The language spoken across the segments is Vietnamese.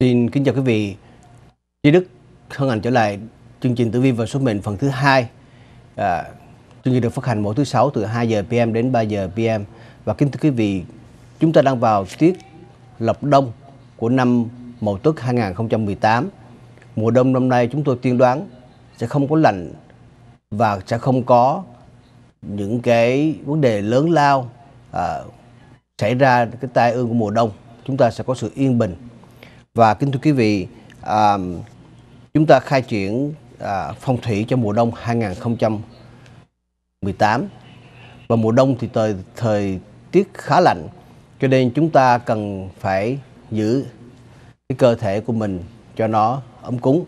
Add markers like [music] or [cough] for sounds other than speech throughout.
Xin kính chào quý vị. Chí Đức hân hạnh trở lại chương trình Tử vi và số mệnh phần thứ hai. À, chương trình được phát hành mỗi thứ sáu từ 2 giờ PM đến 3 giờ PM. Và kính thưa quý vị, chúng ta đang vào tiết lập đông của năm Mậu Tuất 2018. Mùa đông năm nay chúng tôi tiên đoán sẽ không có lạnh và sẽ không có những cái vấn đề lớn lao à, xảy ra cái tai ương của mùa đông. Chúng ta sẽ có sự yên bình và kính thưa quý vị, à, chúng ta khai triển à, phong thủy cho mùa đông 2018 và mùa đông thì thời thời tiết khá lạnh cho nên chúng ta cần phải giữ cái cơ thể của mình cho nó ấm cúng.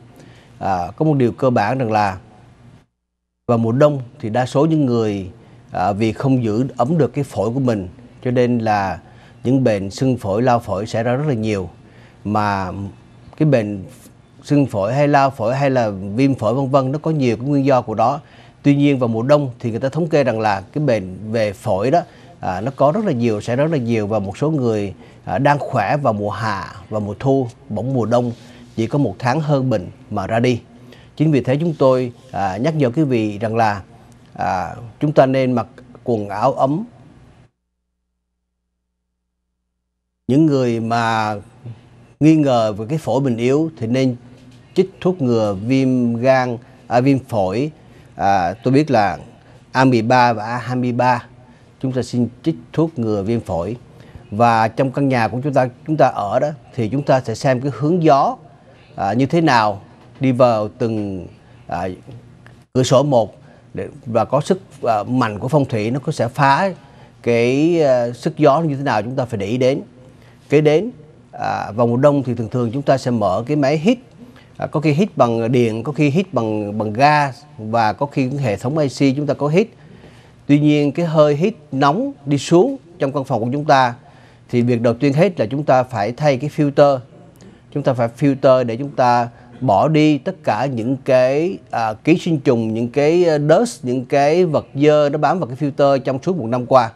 À, có một điều cơ bản rằng là vào mùa đông thì đa số những người à, vì không giữ ấm được cái phổi của mình cho nên là những bệnh sưng phổi lao phổi xảy ra rất là nhiều mà cái bệnh sưng phổi hay lao phổi hay là viêm phổi vân vân nó có nhiều cái nguyên do của đó. Tuy nhiên vào mùa đông thì người ta thống kê rằng là cái bệnh về phổi đó à, nó có rất là nhiều sẽ rất là nhiều và một số người à, đang khỏe vào mùa hạ và mùa thu bỗng mùa đông chỉ có một tháng hơn bệnh mà ra đi. Chính vì thế chúng tôi à, nhắc nhở quý vị rằng là à, chúng ta nên mặc quần áo ấm. Những người mà nghi ngờ về cái phổi mình yếu thì nên chích thuốc ngừa viêm gan, à, viêm phổi. À, tôi biết là A13 và A23 chúng ta xin chích thuốc ngừa viêm phổi và trong căn nhà của chúng ta chúng ta ở đó thì chúng ta sẽ xem cái hướng gió à, như thế nào đi vào từng à, cửa sổ một để, và có sức à, mạnh của phong thủy nó có sẽ phá cái à, sức gió như thế nào chúng ta phải để ý đến kế đến à, vào mùa đông thì thường thường chúng ta sẽ mở cái máy hít. À, có khi hít bằng điện có khi hít bằng bằng ga và có khi hệ thống AC chúng ta có hít. Tuy nhiên cái hơi hít nóng đi xuống trong căn phòng của chúng ta thì việc đầu tiên hết là chúng ta phải thay cái filter. Chúng ta phải filter để chúng ta bỏ đi tất cả những cái à, ký sinh trùng những cái à, dust những cái vật dơ nó bám vào cái filter trong suốt một năm qua.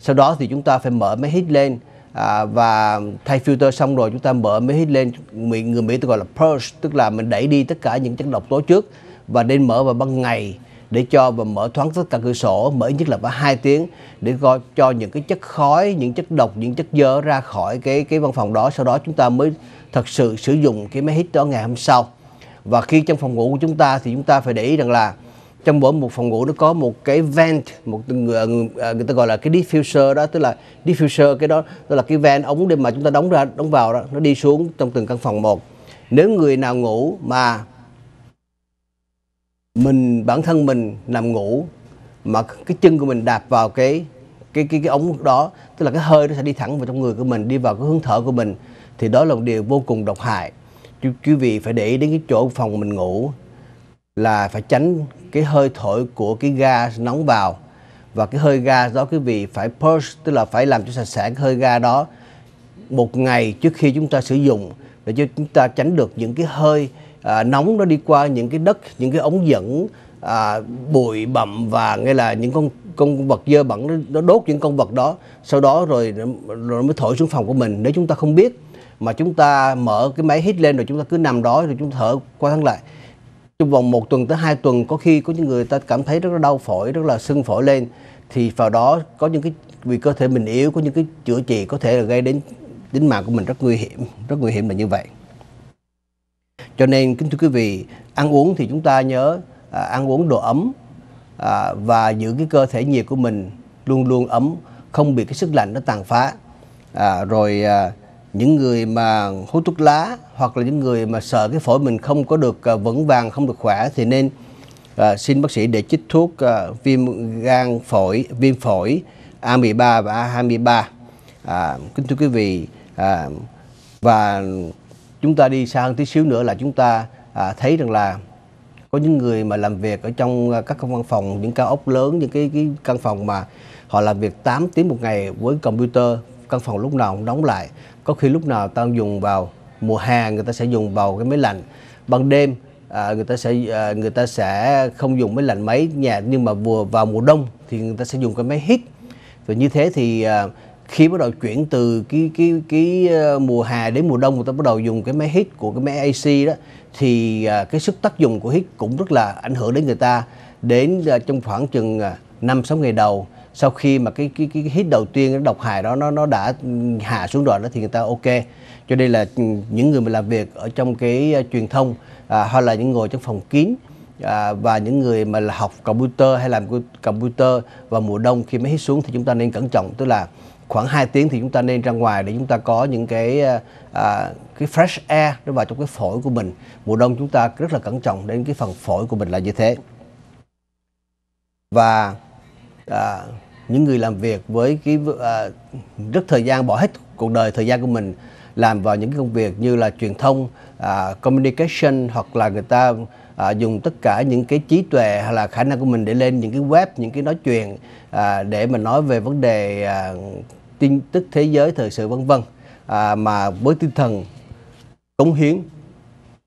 Sau đó thì chúng ta phải mở máy hít lên à, và thay filter xong rồi chúng ta mở máy hít lên người, người Mỹ tôi gọi là purge tức là mình đẩy đi tất cả những chất độc tố trước và nên mở vào ban ngày để cho và mở thoáng tất cả cửa sổ mở nhất là phải hai tiếng để coi cho những cái chất khói những chất độc những chất dơ ra khỏi cái cái văn phòng đó. Sau đó chúng ta mới thật sự sử dụng cái máy hít đó ngày hôm sau. Và khi trong phòng ngủ của chúng ta thì chúng ta phải để ý rằng là trong mỗi một phòng ngủ nó có một cái vent một người, ờ, người, ờ, người ta gọi là cái diffuser đó tức là diffuser cái đó tức là cái vent ống để mà chúng ta đóng ra đóng vào đó nó đi xuống trong từng căn phòng một. Nếu người nào ngủ mà mình bản thân mình nằm ngủ mà cái chân của mình đạp vào cái cái cái cái ống đó tức là cái hơi nó sẽ đi thẳng vào trong người của mình đi vào cái hướng thở của mình thì đó là một điều vô cùng độc hại. Quý vị phải để ý đến cái chỗ phòng mình ngủ là phải tránh cái hơi thổi của cái ga nóng vào. Và cái hơi ga đó quý vị phải purge tức là phải làm cho sạch sẽ cái hơi ga đó một ngày trước khi chúng ta sử dụng để cho chúng ta tránh được những cái hơi à, nóng nó đi qua những cái đất những cái ống dẫn à, bụi bặm và ngay là những con con vật dơ bẩn nó, nó đốt những con vật đó. Sau đó rồi rồi mới thổi xuống phòng của mình. Nếu chúng ta không biết mà chúng ta mở cái máy hít lên rồi chúng ta cứ nằm đó rồi chúng ta thở qua tháng lại trong vòng một tuần tới hai tuần có khi có những người ta cảm thấy rất là đau phổi rất là sưng phổi lên. Thì vào đó có những cái vì cơ thể mình yếu có những cái chữa trị có thể là gây đến tính mạng của mình rất nguy hiểm rất nguy hiểm là như vậy. Cho nên kính thưa quý vị ăn uống thì chúng ta nhớ à, ăn uống đồ ấm à, và giữ cái cơ thể nhiệt của mình luôn luôn ấm không bị cái sức lạnh nó tàn phá. À, rồi à, những người mà hút thuốc lá hoặc là những người mà sợ cái phổi mình không có được à, vững vàng không được khỏe thì nên uh, xin bác sĩ để chích thuốc uh, viêm gan phổi viêm phổi A13 và A23 à, kính thưa quý vị à, và chúng ta đi xa hơn tí xíu nữa là chúng ta à, thấy rằng là có những người mà làm việc ở trong các văn phòng những cao ốc lớn những cái, cái căn phòng mà họ làm việc 8 tiếng một ngày với computer căn phòng lúc nào cũng đóng lại. Có khi lúc nào ta dùng vào mùa hè người ta sẽ dùng vào cái máy lạnh. Ban đêm à, người ta sẽ à, người ta sẽ không dùng máy lạnh máy nhà nhưng mà vừa vào mùa đông thì người ta sẽ dùng cái máy hít và như thế thì à, khi bắt đầu chuyển từ cái cái cái à, mùa hè đến mùa đông người ta bắt đầu dùng cái máy hít của cái máy AC đó thì à, cái sức tác dụng của hít cũng rất là ảnh hưởng đến người ta. Đến à, trong khoảng chừng à, năm sáu ngày đầu sau khi mà cái cái cái hít đầu tiên cái độc hại đó nó nó đã hạ xuống rồi đó thì người ta ok. Cho nên là ừ, những người mà làm việc ở trong cái uh, truyền thông à, hoặc là những ngồi trong phòng kín à, và những người mà là học computer hay làm computer vào mùa đông khi mới hít xuống thì chúng ta nên cẩn trọng. Tức là khoảng 2 tiếng thì chúng ta nên ra ngoài để chúng ta có những cái ờ, à, cái fresh air nó vào trong cái phổi của mình. Mùa đông chúng ta rất là cẩn trọng đến cái phần phổi của mình là như thế. Và à, những người làm việc với cái à, rất thời gian bỏ hết cuộc đời thời gian của mình làm vào những cái công việc như là truyền thông, à, communication hoặc là người ta à, dùng tất cả những cái trí tuệ hay là khả năng của mình để lên những cái web, những cái nói chuyện à, để mà nói về vấn đề à, tin tức thế giới, thời sự vân vân. À, mà với tinh thần cống hiến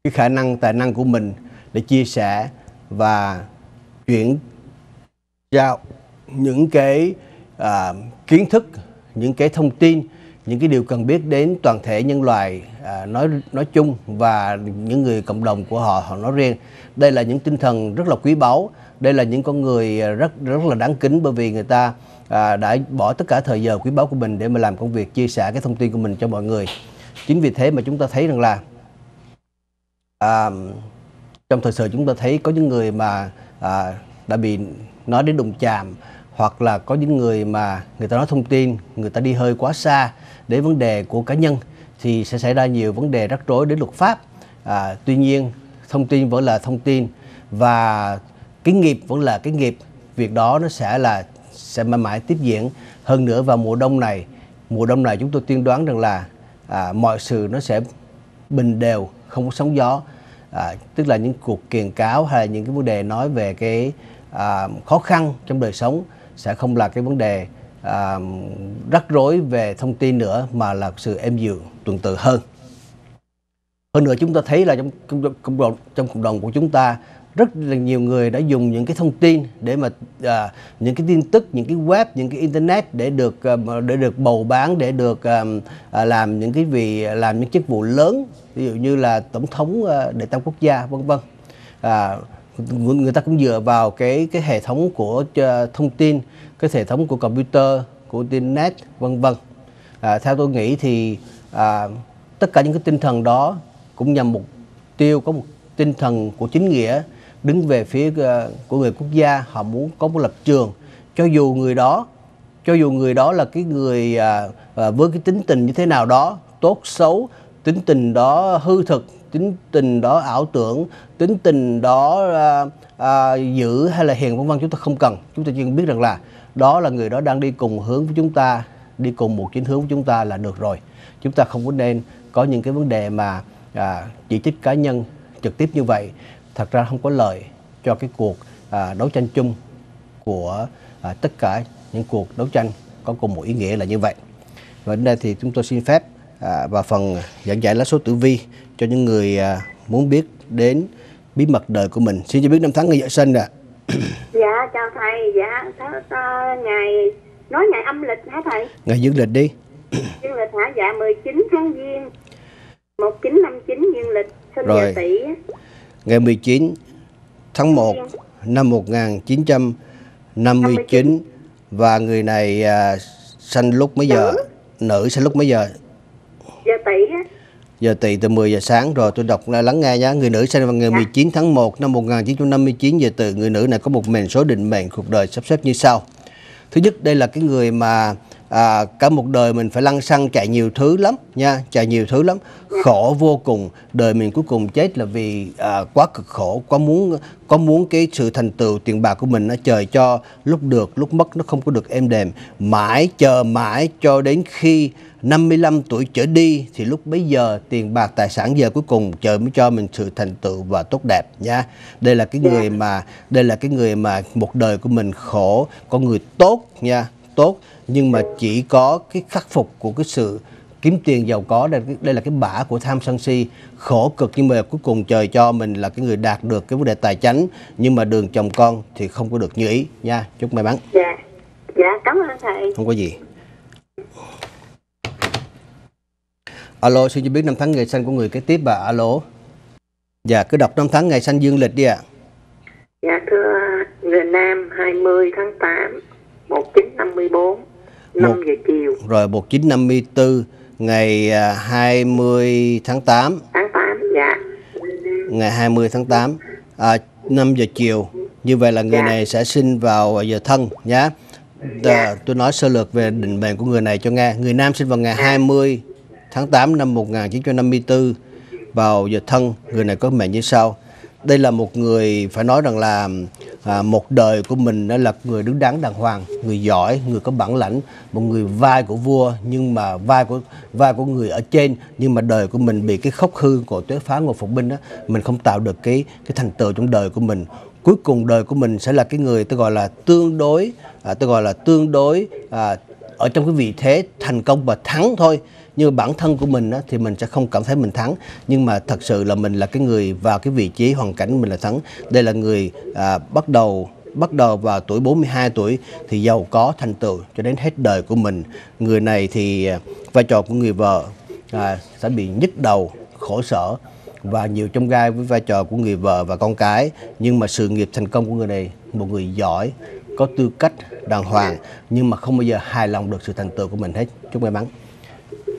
cái khả năng tài năng của mình để chia sẻ và chuyển giao những cái à, kiến thức những cái thông tin những cái điều cần biết đến toàn thể nhân loại à, nói nói chung và những người cộng đồng của họ họ nói riêng. Đây là những tinh thần rất là quý báu đây là những con người à, rất rất là đáng kính bởi vì người ta à, đã bỏ tất cả thời giờ quý báu của mình để mà làm công việc chia sẻ cái thông tin của mình cho mọi người. Chính vì thế mà chúng ta thấy rằng là à, trong thời sự chúng ta thấy có những người mà à, đã bị nói đến đụng chạm hoặc là có những người mà người ta nói thông tin người ta đi hơi quá xa đến vấn đề của cá nhân thì sẽ xảy ra nhiều vấn đề rắc rối đến luật pháp. À, tuy nhiên thông tin vẫn là thông tin và cái nghiệp vẫn là cái nghiệp. Việc đó nó sẽ là sẽ mãi mãi tiếp diễn. Hơn nữa vào mùa đông này mùa đông này chúng tôi tiên đoán rằng là à, mọi sự nó sẽ bình đều không có sóng gió. À, tức là những cuộc kiền cáo hay là những cái vấn đề nói về cái à, khó khăn trong đời sống sẽ không là cái vấn đề à, rắc rối về thông tin nữa mà là sự êm dịu tuần tự hơn. Hơn nữa chúng ta thấy là trong cộng đồng trong cộng đồng của chúng ta rất là nhiều người đã dùng những cái thông tin để mà à, những cái tin tức những cái web những cái internet để được à, để được bầu bán để được à, à, làm những cái vị làm những chức vụ lớn ví dụ như là tổng thống à, đệ tam quốc gia vân vân. À, người ta cũng dựa vào cái cái hệ thống của ờ, thông tin cái hệ thống của computer của internet vân vân. À, theo tôi nghĩ thì à, tất cả những cái tinh thần đó cũng nhằm mục tiêu có một tinh thần của chính nghĩa đứng về phía uh, của người quốc gia. Họ muốn có một lập trường. Cho dù người đó cho dù người đó là cái người à, à, với cái tính tình như thế nào đó tốt xấu tính tình đó hư thực tính tình đó ảo tưởng tính tình đó à, à, dữ hay là hiền vân vân chúng ta không cần. Chúng ta chỉ cần biết rằng là đó là người đó đang đi cùng hướng với chúng ta đi cùng một chính hướng với chúng ta là được rồi. Chúng ta không có nên có những cái vấn đề mà à, chỉ trích cá nhân trực tiếp như vậy. Thật ra không có lợi cho cái cuộc à, đấu tranh chung của à, tất cả những cuộc đấu tranh có cùng một ý nghĩa là như vậy. Và đến đây thì chúng tôi xin phép à, vào phần giảng giải lá số tử vi cho những người à, muốn biết đến bí mật đời của mình. Xin cho biết năm tháng ngày vợ sinh ạ. [clears throat] Dạ chào thầy. Dạ ta, ta, ngày nói ngày âm lịch hả thầy? Ngày dương lịch đi. [clears throat] Dương lịch hả? Dạ 19 tháng giêng 1959 dương lịch sinh Rồi. giờ tỷ. Ngày 19 tháng 1 năm 1959 và người này à, sanh lúc mấy giờ? Nữ sanh lúc mấy giờ giờ tỷ á. Giờ tỵ từ 10 giờ sáng rồi tôi đọc lắng nghe nhé người nữ sinh vào ngày Dạ. 19 tháng 1 năm 1959 giờ tỵ người nữ này có một mệnh số định mệnh cuộc đời sắp xếp như sau. Thứ nhất đây là cái người mà à, cả một đời mình phải lăn xăng chạy nhiều thứ lắm nha chạy nhiều thứ lắm. Khổ vô cùng đời mình cuối cùng chết là vì à, quá cực khổ quá muốn có muốn cái sự thành tựu tiền bạc của mình nó trời cho lúc được lúc mất nó không có được êm đềm. Mãi chờ mãi cho đến khi 55 tuổi trở đi thì lúc bấy giờ tiền bạc tài sản giờ cuối cùng trời mới cho mình sự thành tựu và tốt đẹp nha. Đây là cái người mà đây là cái người mà một đời của mình khổ, con người tốt nha, tốt nhưng mà chỉ có cái khắc phục của cái sự kiếm tiền giàu có. Đây, đây là cái bả của tham sân si. Khổ cực nhưng mà cuối cùng trời cho mình là cái người đạt được cái vấn đề tài chánh nhưng mà đường chồng con thì không có được như ý. Nha chúc may mắn. Dạ. Dạ cảm ơn thầy. Không có gì. Alo xin cho biết năm tháng ngày sinh của người kế tiếp bà. Alo. Dạ cứ đọc năm tháng ngày sinh dương lịch đi ạ. Dạ thưa người Nam 20 tháng 8 1954 5 Một- giờ chiều. rồi 1954 ngày à, 20 tháng 8 tháng 8 dạ. Ngày 20 tháng 8 à, 5 giờ chiều. Như vậy là người Dạ. này sẽ sinh vào giờ thân nhá. Dạ. tôi nói sơ lược về định mệnh của người này cho nghe. Người nam sinh vào ngày 20 tháng 8 năm 1954 vào giờ thân. Người này có mệnh như sau. Đây là một người phải nói rằng là à, một đời của mình đó là người đứng đắn đàng hoàng người giỏi người có bản lãnh một người vai của vua nhưng mà vai của vai của người ở trên nhưng mà đời của mình bị cái khốc hư của tuế phá ngô phục binh đó mình không tạo được cái cái thành tựu trong đời của mình. Cuối cùng đời của mình sẽ là cái người tôi gọi là tương đối à, tôi gọi là tương đối à, ở trong cái vị thế thành công và thắng thôi. Nhưng mà bản thân của mình á, thì mình sẽ không cảm thấy mình thắng. Nhưng mà thật sự là mình là cái người vào cái vị trí hoàn cảnh mình là thắng. Đây là người à, bắt đầu bắt đầu vào tuổi 42 tuổi thì giàu có thành tựu cho đến hết đời của mình. Người này thì à, vai trò của người vợ à, sẽ bị nhức đầu khổ sở và nhiều trong gai với vai trò của người vợ và con cái. Nhưng mà sự nghiệp thành công của người này một người giỏi có tư cách đàng hoàng, nhưng mà không bao giờ hài lòng được sự thành tựu của mình hết. Chúc may mắn.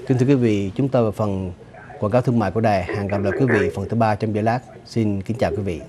Kính thưa quý vị, chúng ta vào phần quảng cáo thương mại của đài. Hẹn gặp lại quý vị phần thứ ba trong giây lát. Xin kính chào quý vị.